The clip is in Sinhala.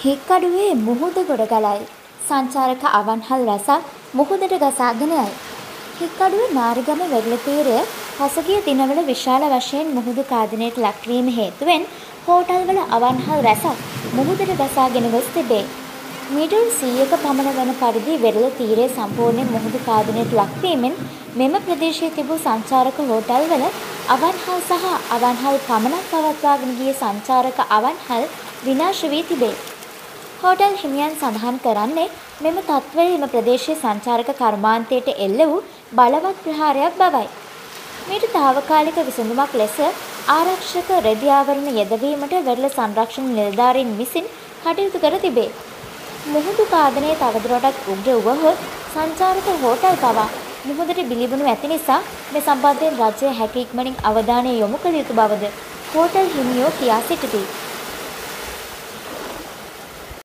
හික්කඩුවේ මුහුද ගොඩ ගලයි. සංචාරක අවන්හල් රැසක් මුහුදට ගසාගෙන යයි. හික්කඩුවේ නාරිගම වෙරළ තීරය පසුගිය දිනවල විශාල වශයෙන් මුහුදු ඛාදනයට ලක්වීම හේතුවෙන් හෝටල්වල අවන්හල් රැසක් මුහුදට ගසාගෙන ගොස් තිබේ. මීටර් සීයක පමණ වන පරිදි වෙරළ තීරය සම්පූර්ණයෙන් මුහුදු ඛාදනයට ලක්වීමෙන් මෙම ප්‍රදේශයේ තිබූ සංචාරක හෝටල්වල අවන්හල් සහ අවන්හල් පමණක් පවත්වාගෙන ගිය සංචාරක අවන්හල් විනාශ වී තිබේ. හෝටල් හිමියන් සඳහන් කරන්නේ මෙම තත්ත්වය එම ප්‍රදේශයේ සංචාරක කර්මාන්තයට එල්ල වූ බලවත් ප්‍රහාරයක් බවයි. මීට තාවකාලික විසඳුමක් ලෙස ආරක්ෂක රෙදි ආවරණ යෙදවීමට වෙරළ සංරක්ෂණ නිලධාරීන් විසින් කටයුතු කර තිබේ. මුහුදු ඛාදනය තවදුරටත් උග්‍ර වුවහොත් සංචාරක හෝටල් පවා මුහුදට බිලිවනු ඇති නිසා මේ සම්බන්ධයෙන් රජය හැකි ඉක්මනින් අවධානය යොමු කළ යුතු බවද හෝටල් හිමියෝ කියා සිටිති.